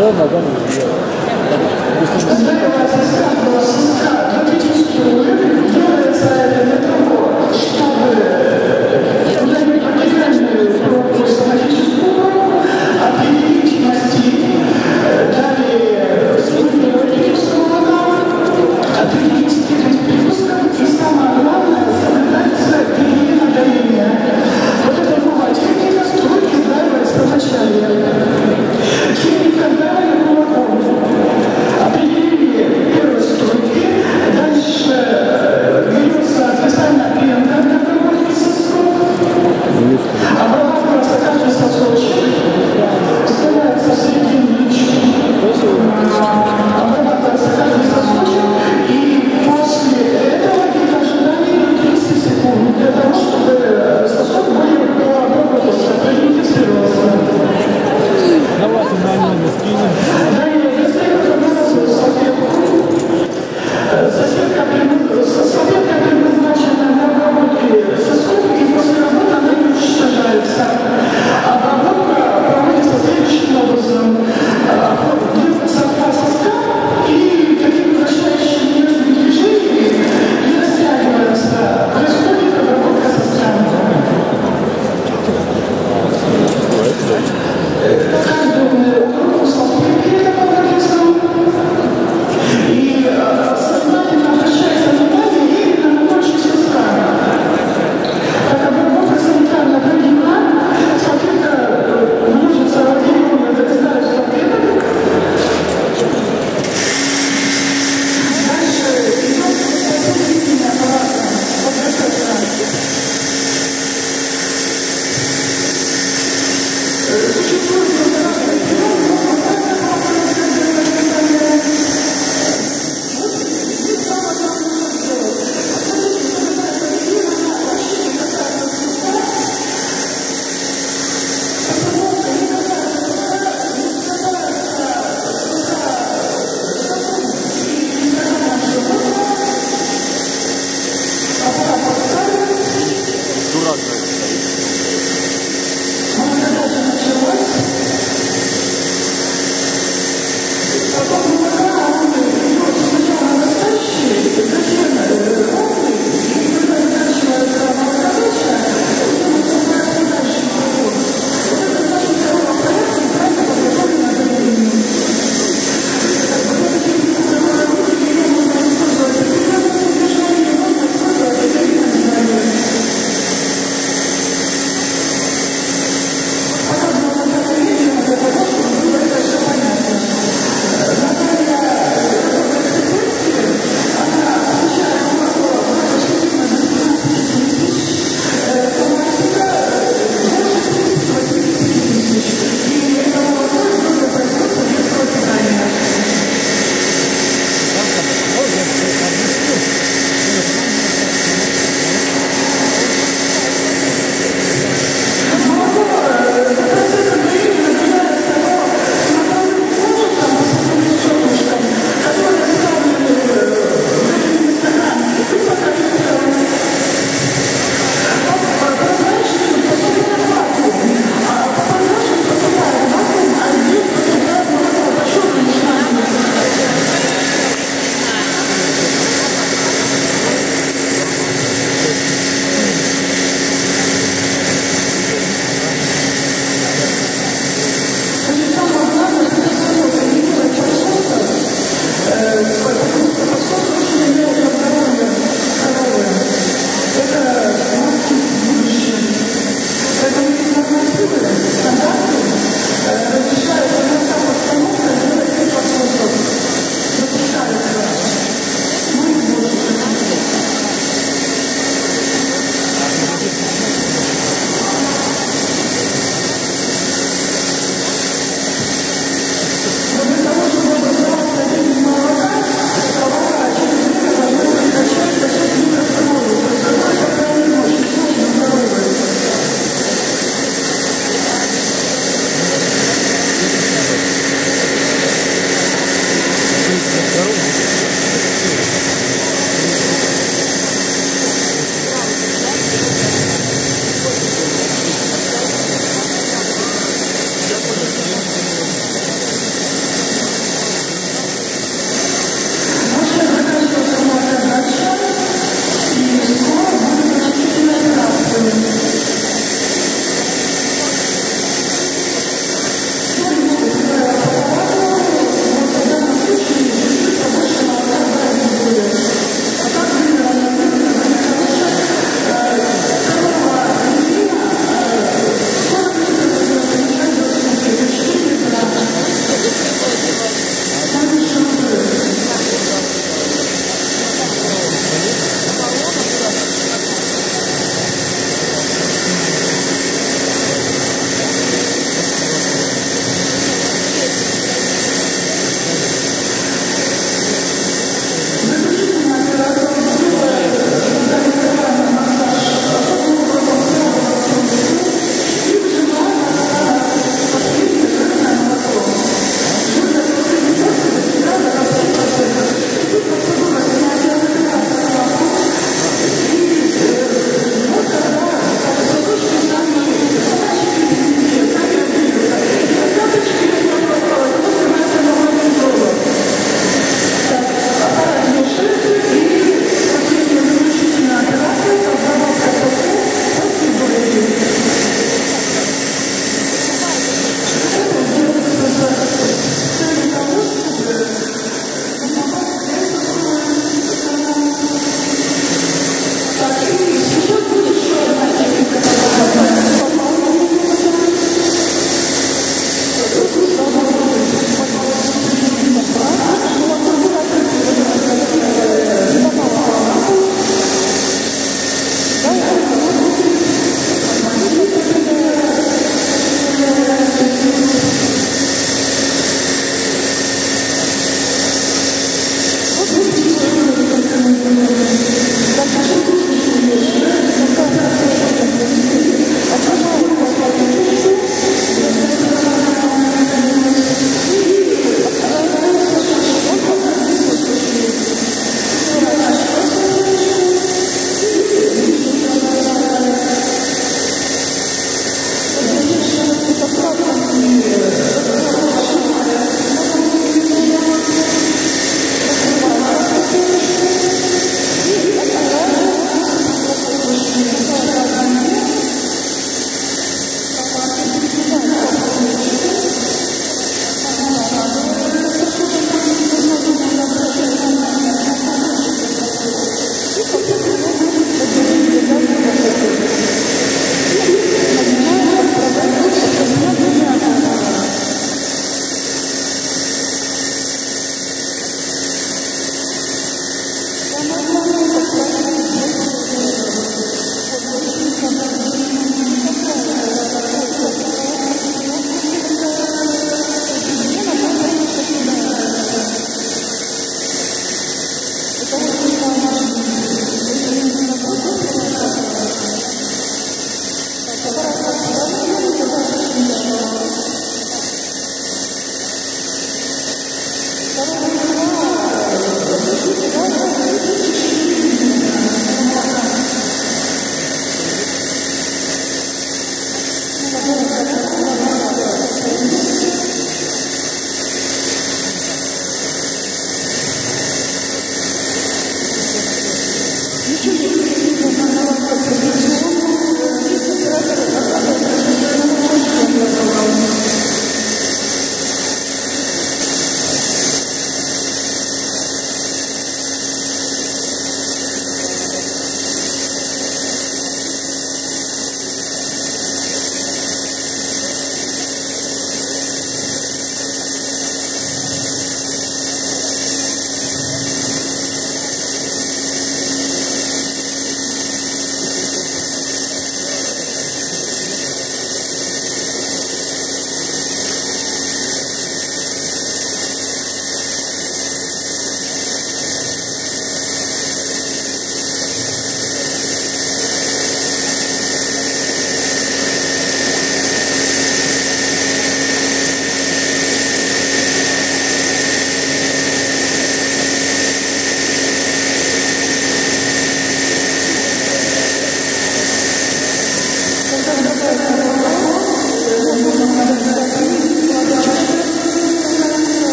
저 나가는 이유.